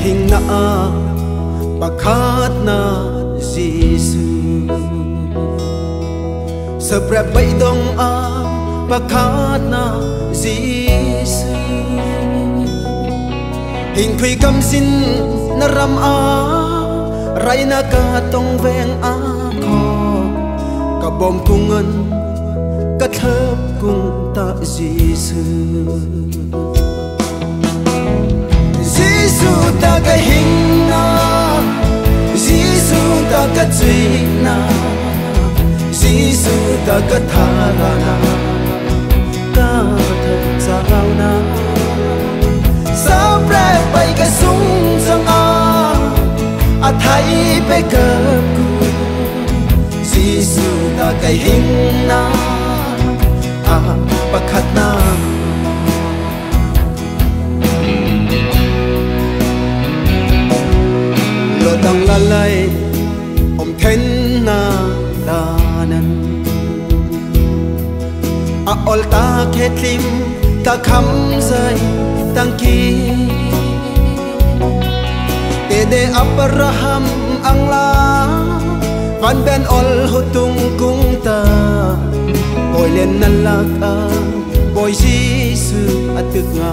Hình na pakhat na Giêsu Sabra bay dong a pakhat na Giêsu Hình khuy cầm xin na ram a Rai na ka tong veng a kho. Ka bom kungan Ka thấp cùng ta Giêsu Giêsu Giêsu ta ka truy na Giêsu ta ka thara na Ka thật sao na Sao bre bay ka sung sang a A thay pe ka ku Giêsu ta ka hình na A pakhat na lo a ol ta khetlim ta kham zai tang ki te de abraham ang la, van ben ol hutung kung ta. Boy len na lak a boy jisu atuk nga.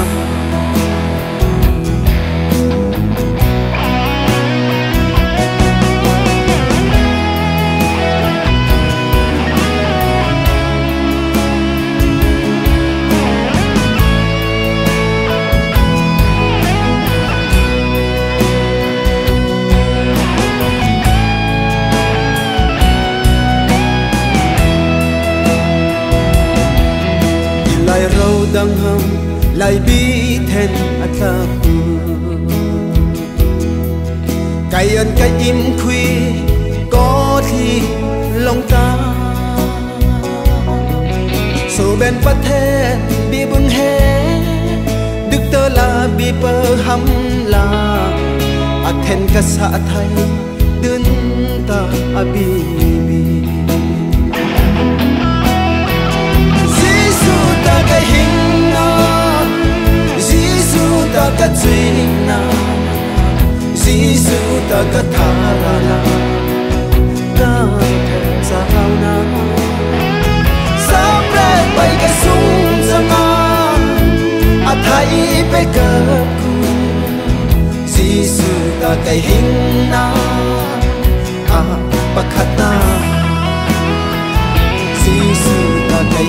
râu đang hầm lại bi then at à la pu cái ân cái im khuy có thì lòng ta. Số bên bắt thế bi bưng he đức tơ là bi bơ hâm là a then ka sa thay dun ta à abi 个最难，只想大个他啦啦，那天早那。bay cái sung ra ma à thấy bay cơ cu gì sự ta cái hình na à bắt na gì sự ta cái